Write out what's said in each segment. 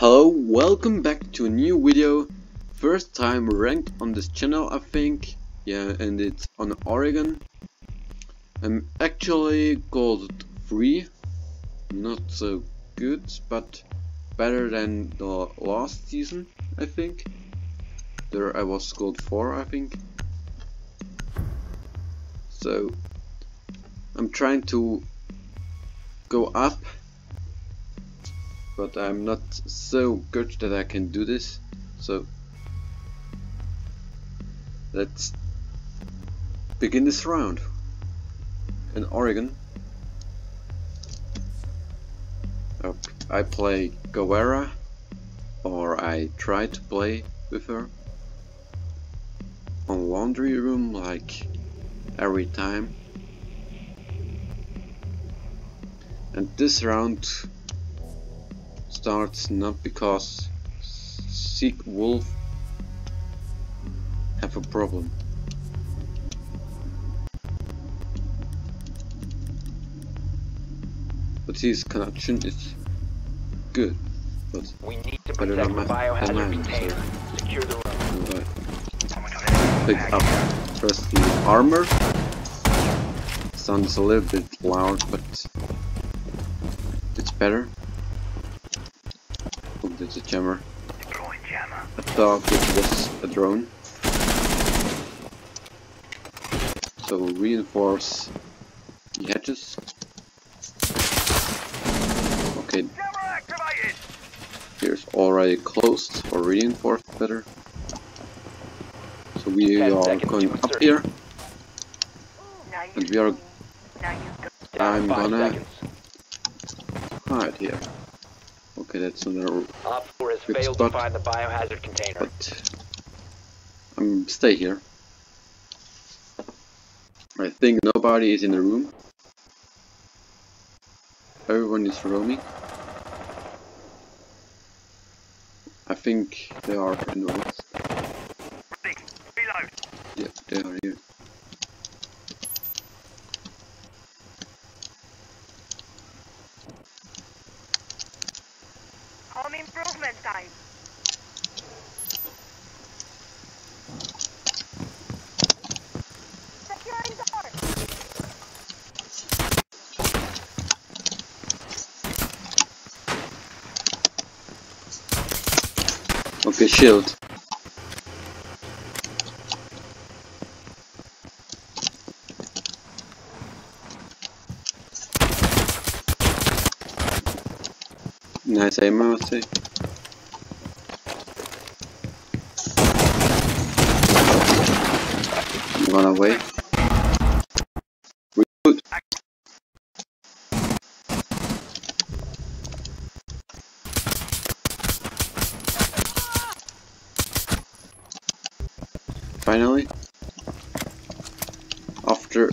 Hello, welcome back to a new video. First time ranked on this channel I think. Yeah, and it's on Oregon. I'm actually gold 3. Not so good, but better than the last season, I think. There I was gold 4, I think. So, I'm trying to go up but I'm not so good that I can do this so let's begin this round in Oregon okay. I play Caveira or I try to play with her on laundry room like every time and this round starts not because Seek Wolf have a problem. But his connection is good. But we need to better protect than the my, than biohazard container. Secure the room. Pick up first the armor. Sounds a little bit loud, but it's better. There's a jammer. I thought it was a drone. So reinforce the hedges. Okay, here's already closed or reinforced better. So we Ten are going up insert. here and we are now you go. Down I'm gonna- hide here. Okay, that's another Op 4 has failed spot. to find the biohazard container. but I'm stay here. I think nobody is in the room. Everyone is roaming. I think they are in the woods. Yeah, they are here. Home improvement time. Okay, shield. Nice aim, I would say. I'm gonna wait. Reboot. Finally. After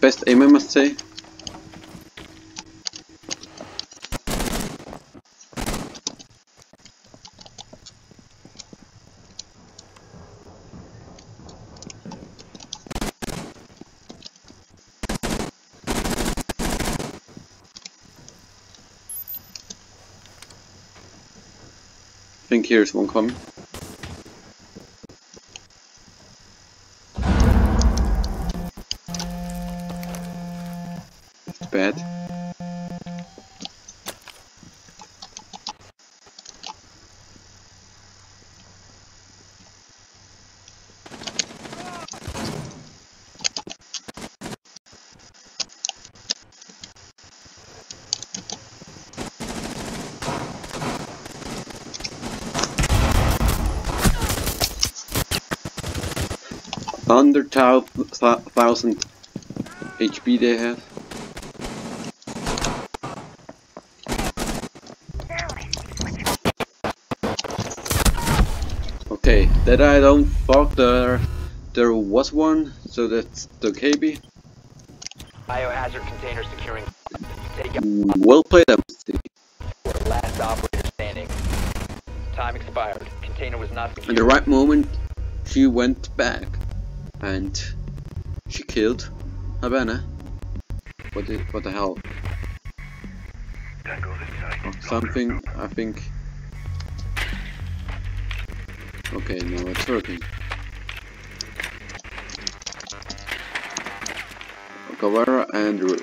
best aim I must say. Think here's one coming. Thou- thousand HP they have. Okay, that I don't thought there there was one, so that's the KB. Biohazard container securing. Well played, say. Last operator standing. Time expired. Container was not At secured. the right moment, she went back, and she killed Havana. What the what the hell? Something. I think Okay, now it's working. Caveira and Rook.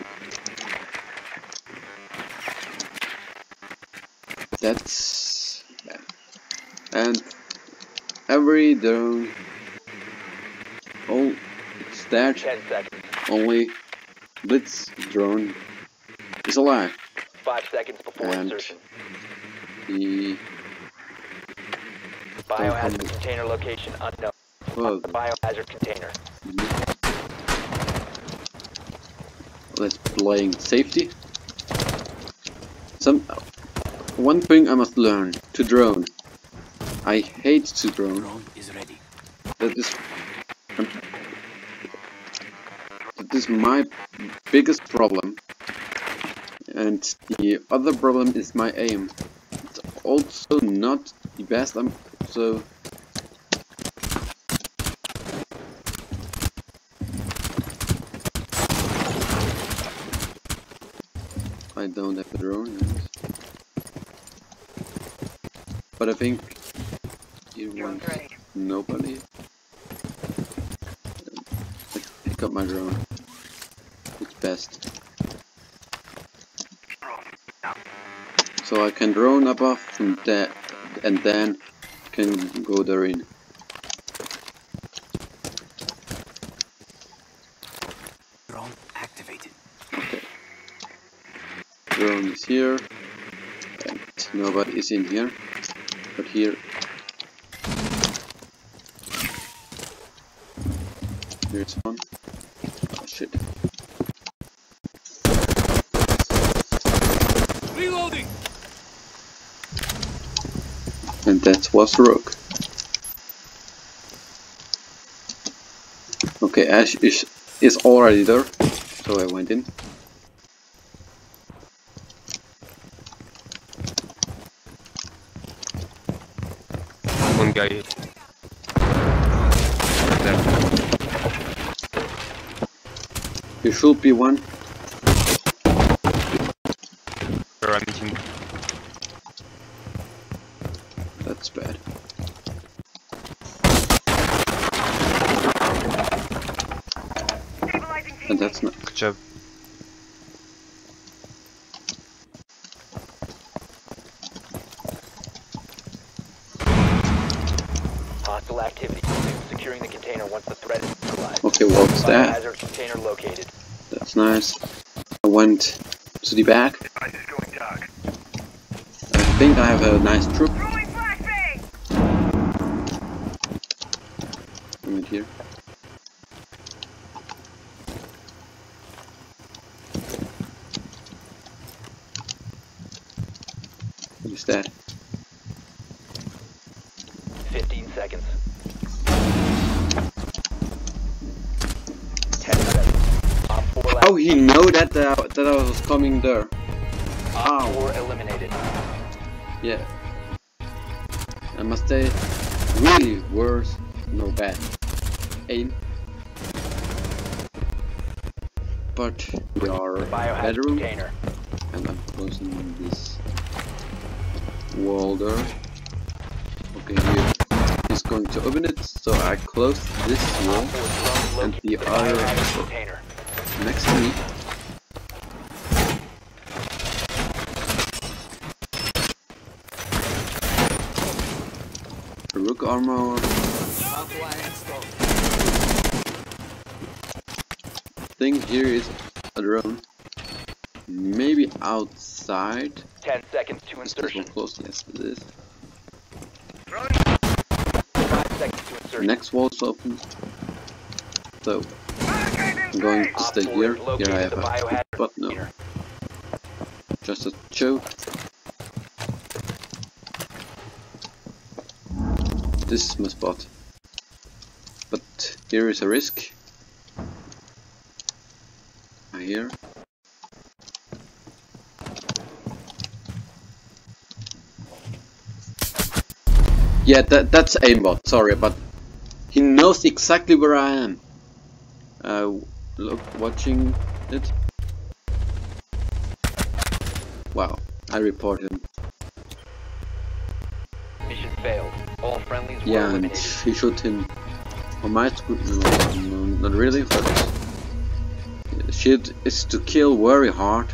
That's. And every drone stat 10 seconds. Oh, only Blitz drone is alive. 5 seconds before And- insertion. The Biohazard come- container location unknown. well, The biohazard container. let's playing safety. Some one thing I must learn to drone. I hate to drone. Drone is ready. That is is my biggest problem. And the other problem is my aim. It's also not the best. I'm so I don't have a drone, yes. but I think wants ready. nobody. Pick up my drone. Best. So I can drone above and that and then can go there in. Drone activated. Okay. Drone is here. And nobody is in here. But here. Here's one. Oh shit. Reloading. And that was Rogue. Okay, Ash is, is already there. So I went in. One guy. There. There should be one. Job. Hostile activity. Securing the container once the threat is neutralized. Okay, what's that? Biohazard container located. That's nice. I went to the back. I think I have a nice troop. Throwing flashbang! I went here. What is that? 15 seconds. 10 seconds. Op 4 last. How he know that uh, that I was coming there? Ow. 4 eliminated. Yeah. I must say, really worse, no bad. Aim. But we are bedroom, container. and I'm closing this wall there. Okay, here is going to open it, so I close this wall Op 4 drone And the other- container. next to me. Rook armor. Thing here is a drone. Maybe outside. 10 seconds to insertion. close? Yes, it is. 5 seconds to The insertion. next wall's open. So I'm going to stay here. Here I have a biohazard but no, just a choke. This is my spot. But here is a risk. I hear. Yeah, that that's aimbot. Sorry, but he knows exactly where I am. Uh, look, watching it. Wow, I report him. All friendlies were Yeah, and he shot him on my. No, no, not really, but shit is to kill very hard,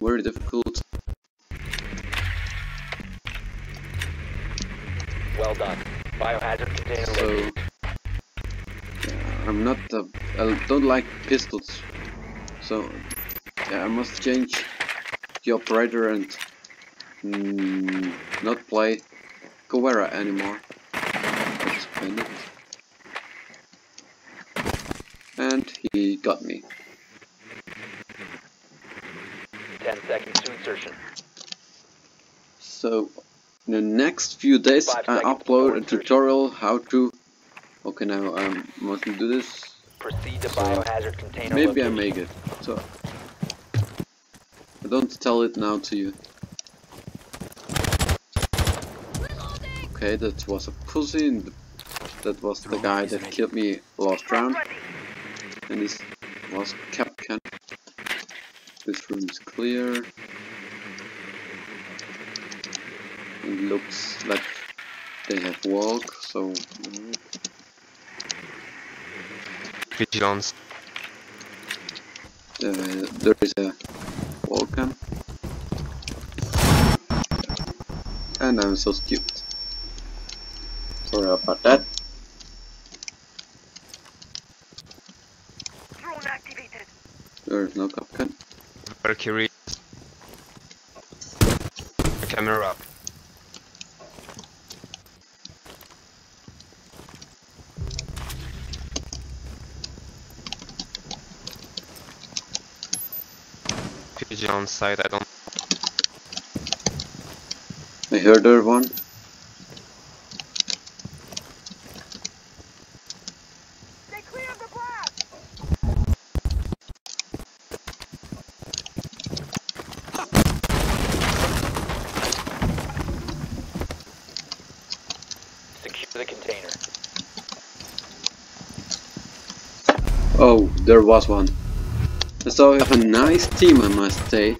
very difficult. Well done. Biohazard container So located. yeah, I'm not. A, I don't like pistols. So yeah, I must change the operator and mm, not play Caveira anymore. And he got me. 10 seconds to insertion. So in the next few days I upload a tutorial how to okay now um, I must do this Proceed to So, biohazard container maybe I make it so I don't tell it now to you okay that was a pussy and that was the guy that killed me last round. And this was Kapkan. This room is clear. It looks like they have walk so Vigilance. uh, there is a wall cam and I'm so stupid about that Drone activated. there is no Kapkan Valkyrie. Camera up. Vigilance side, I don't. I heard there one They cleared the blast. Secure the container. Oh, there was one. So I have a nice team, I must say.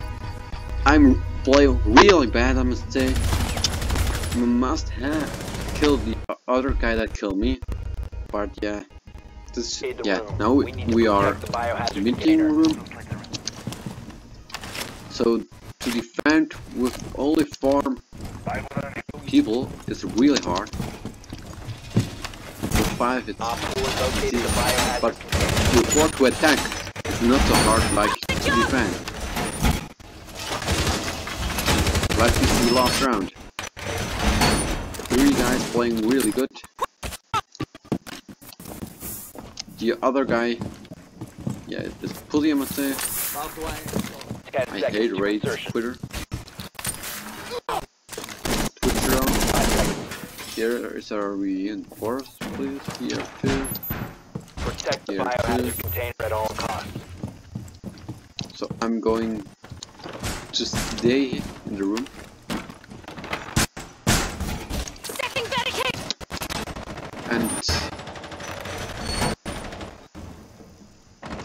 I'm playing really bad, I must say. I must have killed the other guy that killed me. But yeah, this yeah. Now we, we are the meeting room. So to defend with only four people is really hard. With five, it's Op 4 located the But- biohazard to afford to attack. It's not so hard like to defend. Like we see last round. Three guys playing really good. The other guy, yeah, it's pussy I must say. I hate to Raid insertion. Twitter. Twitter on. 5 seconds. Here is our reinforced, please. Here too. Protect the Here, biohazard too. container at all costs. So I'm going to stay in the room. And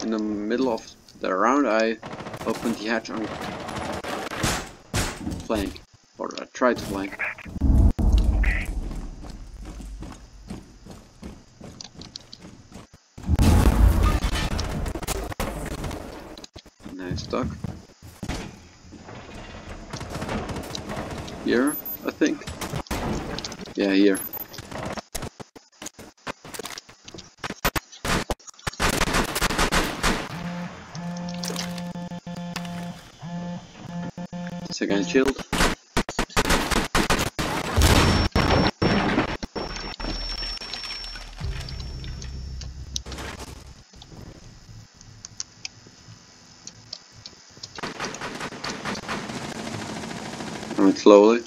in the middle of the round, I opened the hatch on flank, or I tried to flank. Duck. Here, I think. Yeah, here. Second shield. Coming slowly.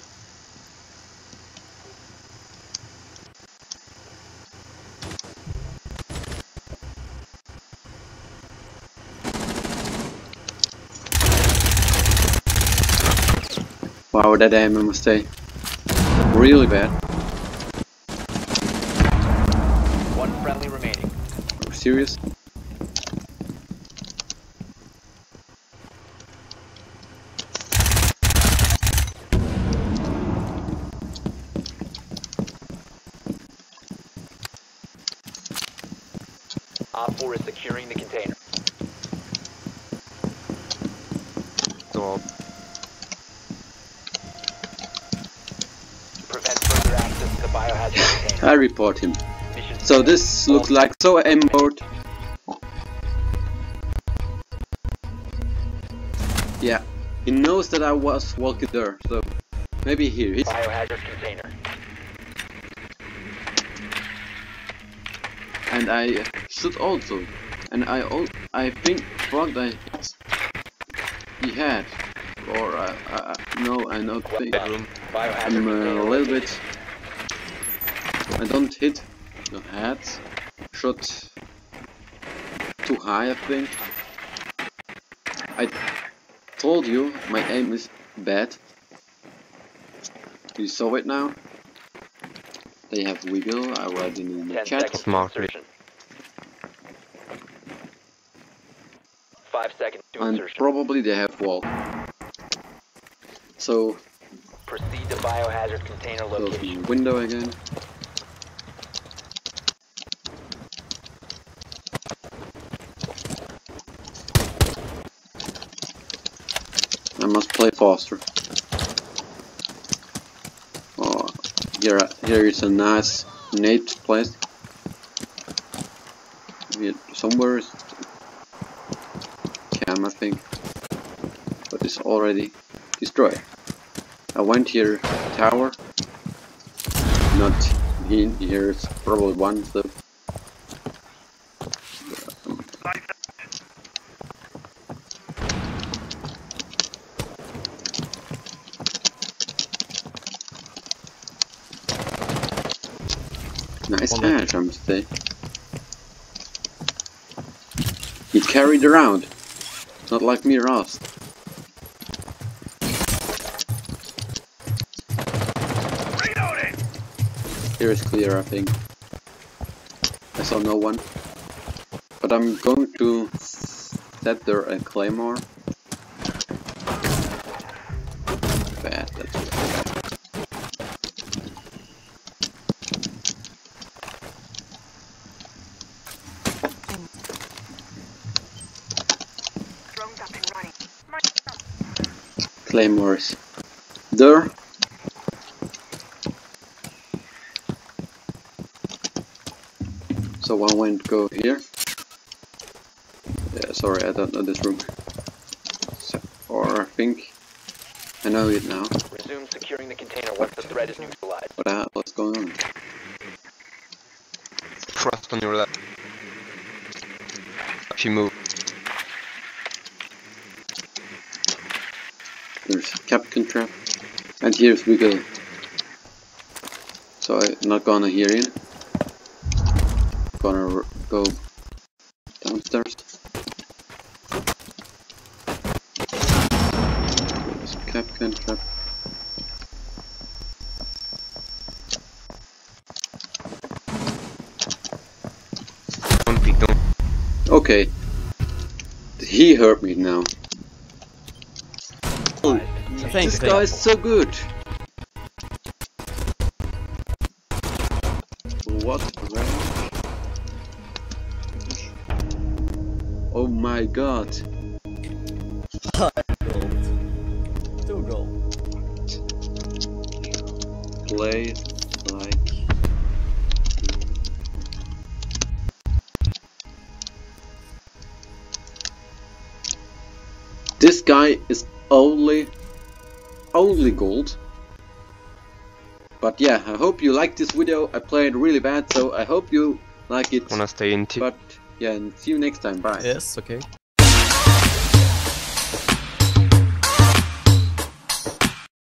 Wow, that aim I must say. Really bad. One friendly remaining. Are you serious? Op 4 is securing the container. So Prevent further access to the biohazard container. I report him. So this looks like so M mode. Yeah, he knows that I was walking there, so maybe here. He's Biohazard container. and I should also, and I I think what I he had, or I, I, no, I bedroom. I'm a little bit. I don't hit the head. Shot too high, I think. I told you my aim is bad. You saw it now. They have wiggle. I read in the 10 chat. Smart. 5 seconds to And insertion. probably they have wall. So Proceed to biohazard container location. window again. I must play faster. Oh, here, here is a nice nade place. Here, somewhere is cam, I think, but it's already destroyed. I went here, tower, not in here, it's probably one, so. Nice hash, I must say. He carried around, not like me, Ross. Reloading! Here is clear, I think. I saw no one. But I'm going to set there a claymore. Claymores. There. So one went go here. Yeah, sorry, I don't know this room. So, or I think I know it now. Resume securing the container once the threat is neutralized. What the? What's going on? Thrust on your left. If you move. There's Kapkan Trap. And here's Wiggle. So I'm not gonna hear in. Gonna go downstairs. There's Kapkan Trap. Don't don't. Okay. He hurt me now. Oh, this guy is so good. Oh my god. Two gold. Play like This guy is only only gold. But yeah, I hope you liked this video. I played really bad, so I hope you like it. Wanna stay in T But yeah, and see you next time. Bye. Yes, okay.